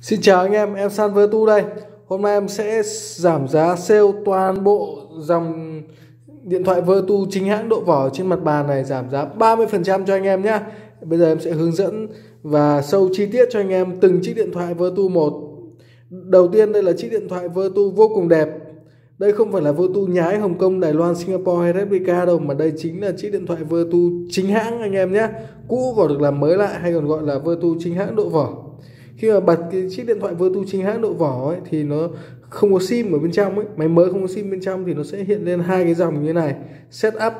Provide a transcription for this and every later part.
Xin chào anh em, em San Vertu đây. Hôm nay em sẽ giảm giá sale toàn bộ dòng điện thoại Vertu chính hãng độ vỏ trên mặt bàn này giảm giá 30% cho anh em nhé. Bây giờ em sẽ hướng dẫn và sâu chi tiết cho anh em từng chiếc điện thoại Vertu một. Đầu tiên đây là chiếc điện thoại Vertu vô cùng đẹp. Đây không phải là Vertu nhái Hồng Kông, Đài Loan, Singapore hay replica đâu mà đây chính là chiếc điện thoại Vertu chính hãng anh em nhé. Cũ vỏ được làm mới lại hay còn gọi là Vertu chính hãng độ vỏ khi mà bật cái chiếc điện thoại Vertu chính hãng độ vỏ ấy thì nó không có sim ở bên trong ấy. Máy mới không có sim bên trong thì nó sẽ hiện lên hai cái dòng như thế này setup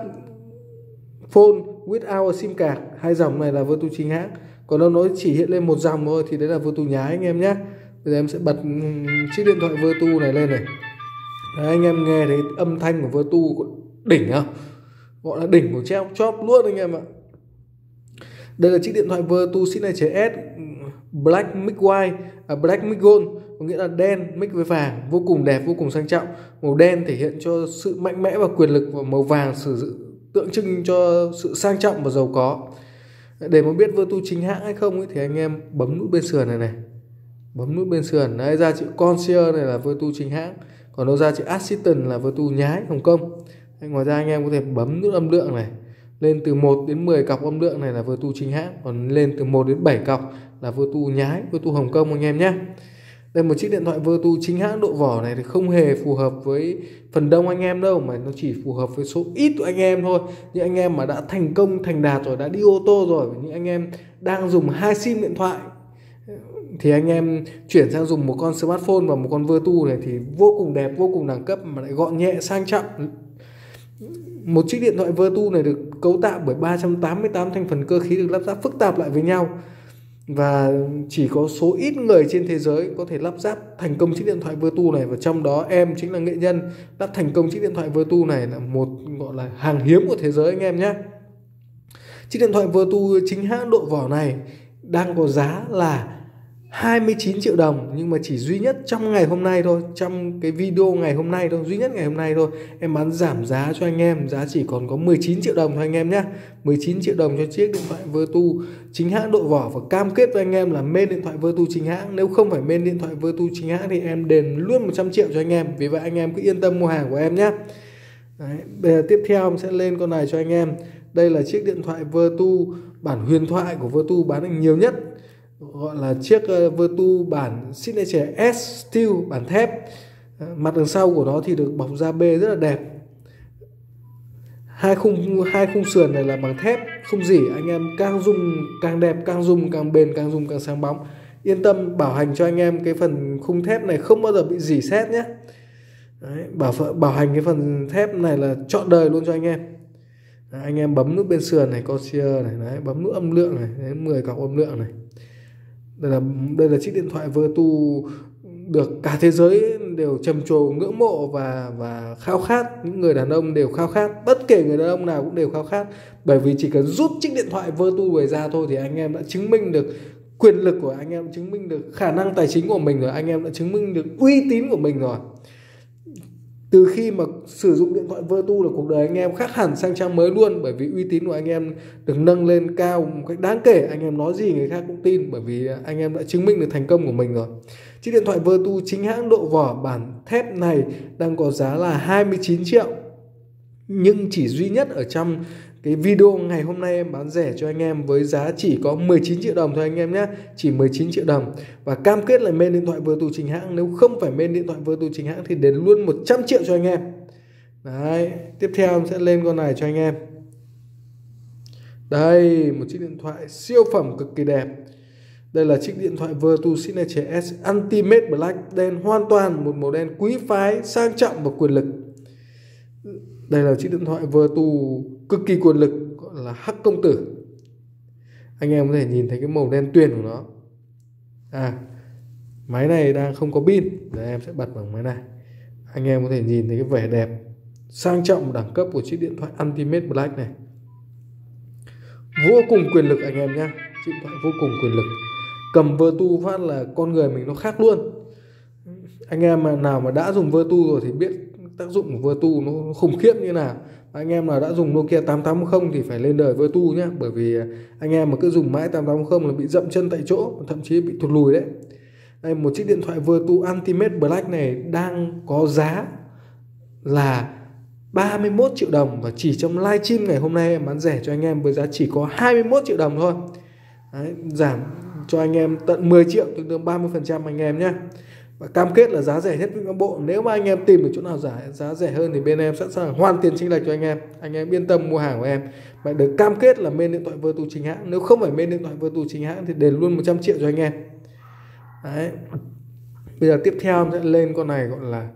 phone without a sim card. Hai dòng này là Vertu chính hãng. Còn đâu nó chỉ hiện lên một dòng thôi thì đấy là Vertu nhái anh em nhé bây giờ em sẽ bật ừ, chiếc điện thoại Vertu này lên này. Đấy, anh em nghe thấy âm thanh của Vertu đỉnh không? Gọi là đỉnh của treo chóp luôn anh em ạ. Đây là chiếc điện thoại Vertu Signature S. Black Mic White, à, Black Mic Gold có nghĩa là đen mic với vàng vô cùng đẹp vô cùng sang trọng. Màu đen thể hiện cho sự mạnh mẽ và quyền lực và màu vàng sử dụng tượng trưng cho sự sang trọng và giàu có. Để mà biết Vertu chính hãng hay không ấy, thì anh em bấm nút bên sườn này này. Bấm nút bên sườn đấy ra chữ concierge này là Vertu chính hãng còn đâu ra chữ assistant là Vertu nhái Hồng Kông. Ngoài ra anh em có thể bấm nút âm lượng này lên từ 1 đến 10 cọc âm lượng này là Vertu chính hãng còn lên từ 1 đến 7 cọc là Vertu nhái Vertu Hồng Kông anh em nhé. Đây, một chiếc điện thoại Vertu chính hãng độ vỏ này thì không hề phù hợp với phần đông anh em đâu, mà nó chỉ phù hợp với số ít của anh em thôi. Những anh em mà đã thành công, thành đạt rồi, đã đi ô tô rồi, những anh em đang dùng hai sim điện thoại, thì anh em chuyển sang dùng một con smartphone và một con Vertu này thì vô cùng đẹp, vô cùng đẳng cấp, mà lại gọn nhẹ, sang trọng một chiếc điện thoại Vertu này được cấu tạo bởi 388 thành phần cơ khí được lắp ráp phức tạp lại với nhau. Và chỉ có số ít người trên thế giới có thể lắp ráp thành công chiếc điện thoại Vertu này. Và trong đó, em chính là nghệ nhân lắp thành công chiếc điện thoại Vertu này là một, gọi là, hàng hiếm của thế giới anh em nhé. Chiếc điện thoại Vertu chính hãng độ vỏ này đang có giá là 29 triệu đồng nhưng mà chỉ duy nhất trong ngày hôm nay thôi trong cái video ngày hôm nay thôi duy nhất ngày hôm nay thôi em bán giảm giá cho anh em giá chỉ còn có 19 triệu đồng thôi anh em nhé 19 triệu đồng cho chiếc điện thoại Vertu chính hãng độ vỏ và cam kết với anh em là main điện thoại Vertu chính hãng. Nếu không phải main điện thoại Vertu chính hãng thì em đền luôn 100 triệu cho anh em. Vì vậy anh em cứ yên tâm mua hàng của em nhé Đấy, bây giờ tiếp theo em sẽ lên con này cho anh em. Đây là chiếc điện thoại Vertu bản huyền thoại của Vertu bán được nhiều nhất gọi là chiếc ờ, Virtu Vertu bản Signature S Steel bản thép. Ờ, mặt đằng sau của nó thì được bọc da bê rất là đẹp. Hai khung hai khung sườn này là bằng thép không dỉ. Anh em càng dùng càng đẹp càng dùng càng bền càng dùng càng sáng bóng. Yên tâm bảo hành cho anh em cái phần khung thép này không bao giờ bị dỉ xét nhé. Đấy, bảo bảo hành cái phần thép này là chọn đời luôn cho anh em. Đấy, anh em bấm nút bên sườn này concierge này đấy, bấm nút âm lượng này đấy, 10 cọc âm lượng này đây là đây là chiếc điện thoại Vertu được cả thế giới đều trầm trồ ngưỡng mộ và và khao khát. Những người đàn ông đều khao khát, bất kể người đàn ông nào cũng đều khao khát. Bởi vì chỉ cần rút chiếc điện thoại Vertu về ra thôi thì anh em đã chứng minh được quyền lực của anh em, chứng minh được khả năng tài chính của mình rồi, anh em đã chứng minh được uy tín của mình rồi từ khi mà sử dụng điện thoại Vertu là cuộc đời anh em khác hẳn sang trang mới luôn, bởi vì uy tín của anh em được nâng lên cao một cách đáng kể. Anh em nói gì người khác cũng tin, bởi vì anh em đã chứng minh được thành công của mình rồi. Chiếc điện thoại Vertu chính hãng độ vỏ bản thép này đang có giá là 29 triệu, nhưng chỉ duy nhất ở trong cái video ngày hôm nay em bán rẻ cho anh em với giá chỉ có 19 triệu đồng thôi anh em nhé. Chỉ 19 triệu đồng. Và cam kết là main điện thoại Vertu chính hãng. Nếu không phải main điện thoại Vertu chính hãng thì đến luôn 100 triệu cho anh em. Đấy, tiếp theo em sẽ lên con này cho anh em. Đây, một chiếc điện thoại siêu phẩm cực kỳ đẹp. Đây là chiếc điện thoại Vertu Signature S Ultimate Black đen hoàn toàn, một màu đen quý phái, sang trọng và quyền lực. Đây là chiếc điện thoại Vertu cực kỳ quyền lực, gọi là hắc công tử. Anh em có thể nhìn thấy cái màu đen tuyền của nó. À máy này đang không có pin. Để em sẽ bật bằng máy này. Anh em có thể nhìn thấy cái vẻ đẹp sang trọng đẳng cấp của chiếc điện thoại Ultimate Black này. Vô cùng quyền lực anh em nhé chiếc điện thoại vô cùng quyền lực. Cầm Vertu phát là con người mình nó khác luôn. Anh em mà nào mà đã dùng Vertu rồi thì biết tác dụng của Vertu nó khủng khiếp như nào anh em nào đã dùng Nokia 880 thì phải lên đời Vertu nhé bởi vì anh em mà cứ dùng mãi 880 là bị dậm chân tại chỗ thậm chí bị thụt lùi đấy. Đây một chiếc điện thoại Vertu Ultimate Black này đang có giá là 31 triệu đồng và chỉ trong livestream ngày hôm nay em bán rẻ cho anh em với giá chỉ có 21 triệu đồng thôi. Đấy, giảm cho anh em tận 10 triệu tương đương 30% anh em nhé và cam kết là giá rẻ nhất với Bắc Bộ. Nếu mà anh em tìm được chỗ nào giá giá rẻ hơn thì bên em sẵn sàng hoàn tiền chênh lệch cho anh em. Anh em yên tâm mua hàng của em. Và được cam kết là bên điện thoại Vertu chính hãng. Nếu không phải bên điện thoại Vertu chính hãng thì đền luôn 100 triệu cho anh em. Đấy. Bây giờ tiếp theo em sẽ lên con này gọi là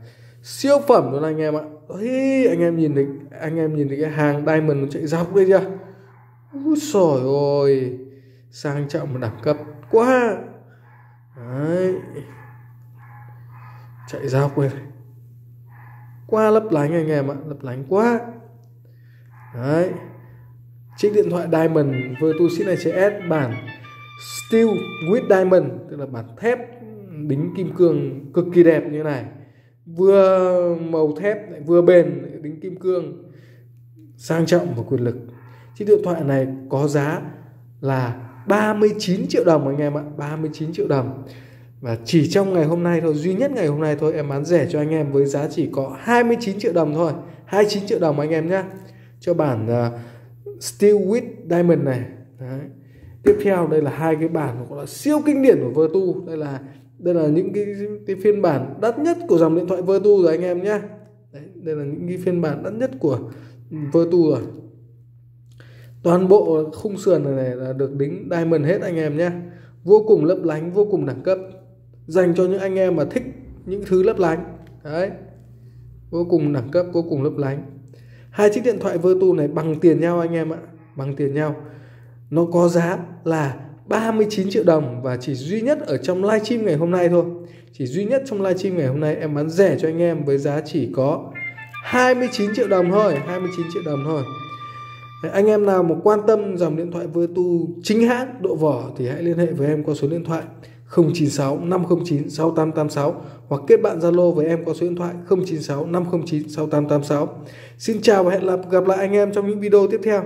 siêu phẩm luôn anh em ạ. Ê, anh em nhìn thấy anh em nhìn thấy cái hàng diamond nó chạy dọc đây chưa? Úi sồi ôi sang trọng và đẳng cấp quá. Đấy chạy dọc này quá lấp lánh anh em ạ, lấp lánh quá. Đấy. Chiếc điện thoại Diamond Virtu Signature S, bản Steel with Diamond, tức là bản thép đính kim cương cực kỳ đẹp như này. Vừa màu thép lại vừa bền đính kim cương sang trọng và quyền lực. Chiếc điện thoại này có giá là 39 triệu đồng anh em ạ 39 triệu đồng và chỉ trong ngày hôm nay thôi duy nhất ngày hôm nay thôi em bán rẻ cho anh em với giá chỉ có 29 triệu đồng thôi. 29 triệu đồng anh em nhé cho bản uh, Steel with Diamond này. Đấy. tiếp theo đây là hai cái bản gọi là siêu kinh điển của Vertu. Đây là đây là những cái, cái phiên bản đắt nhất của dòng điện thoại Vertu rồi anh em nhé Đấy, đây là những cái phiên bản đắt nhất của Vertu rồi. Toàn bộ khung sườn này, này là được đính diamond hết anh em nhé vô cùng lấp lánh vô cùng đẳng cấp dành cho những anh em mà thích những thứ lấp lánh. Đấy. Vô cùng đẳng cấp, vô cùng lấp lánh. Hai chiếc điện thoại Vertu này bằng tiền nhau anh em ạ. Bằng tiền nhau. Nó có giá là 39 triệu đồng và chỉ duy nhất ở trong livestream ngày hôm nay thôi. Chỉ duy nhất trong livestream ngày hôm nay em bán rẻ cho anh em với giá chỉ có 29 triệu đồng thôi 29 triệu đồng thôi. Anh em nào mà quan tâm dòng điện thoại Vertu chính hãng, độ vỏ thì hãy liên hệ với em qua số điện thoại 096 509 6886 hoặc kết bạn Zalo với em qua số điện thoại 096 509 6886. Xin chào và hẹn gặp lại anh em trong những video tiếp theo.